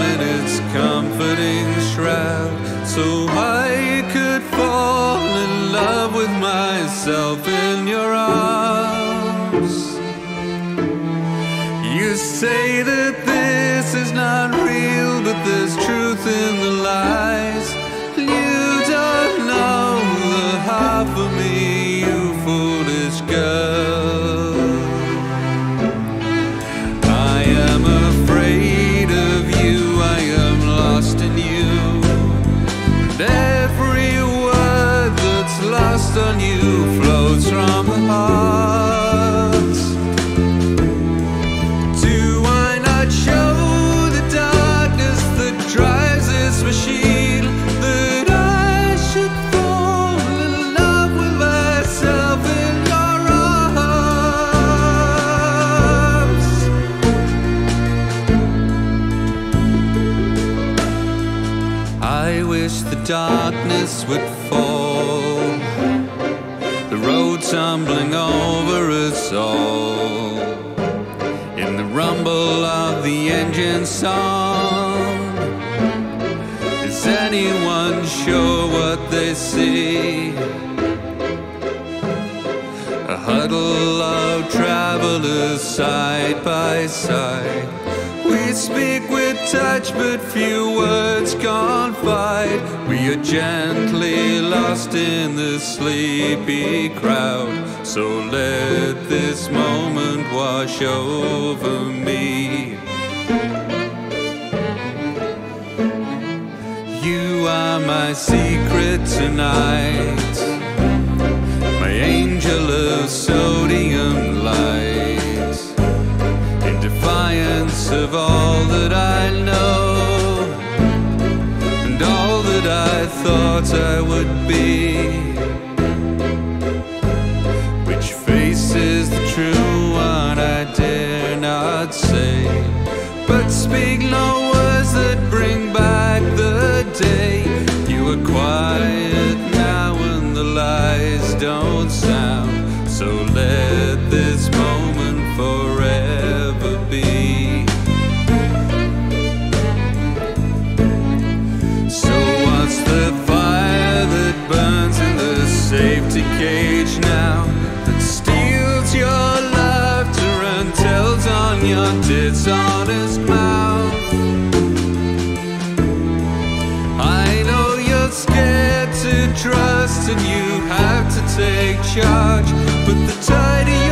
in its comforting shroud, so I could fall in love with myself in your arms. You say that I wish the darkness would fall, the road tumbling over us all, in the rumble of the engine song. Is anyone sure what they see? A huddle of travelers side by side. We speak with touch, but few words confide. We are gently lost in the sleepy crowd. So let this moment wash over me. You are my secret tonight, my angel of sodium thought I would be. Which face is the true one I dare not say, but speak no burns in the safety cage now that steals your laughter and tells on your dishonest mouth? I know you're scared to trust and you have to take charge, but the your